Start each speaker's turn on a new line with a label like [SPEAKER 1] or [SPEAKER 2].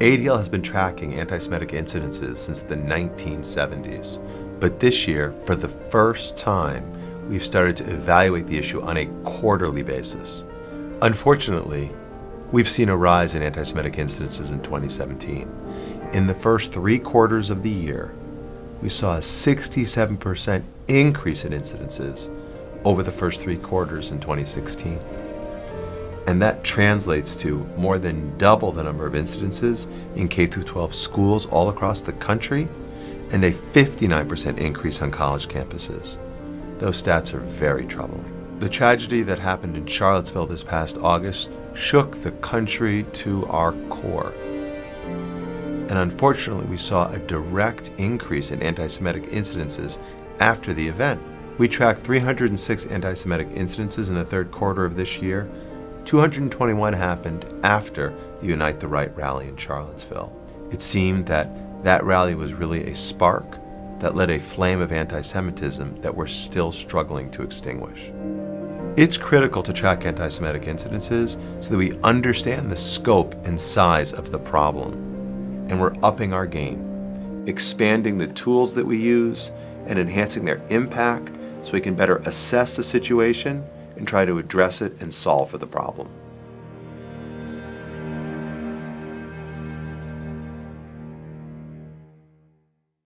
[SPEAKER 1] ADL has been tracking anti Semitic incidences since the 1970s, but this year, for the first time, we've started to evaluate the issue on a quarterly basis. Unfortunately, we've seen a rise in anti Semitic incidences in 2017. In the first three quarters of the year, we saw a 67% increase in incidences over the first three quarters in 2016. And that translates to more than double the number of incidences in K 12 schools all across the country and a 59% increase on college campuses. Those stats are very troubling. The tragedy that happened in Charlottesville this past August shook the country to our core. And unfortunately, we saw a direct increase in anti Semitic incidences after the event. We tracked 306 anti Semitic incidences in the third quarter of this year, 221 happened after the Unite the Right rally in Charlottesville. It seemed that that rally was really a spark that lit a flame of anti Semitism that we're still struggling to extinguish. It's critical to track anti Semitic incidences so that we understand the scope and size of the problem. And we're upping our game, expanding the tools that we use and enhancing their impact so we can better assess the situation and try to address it and solve for the problem.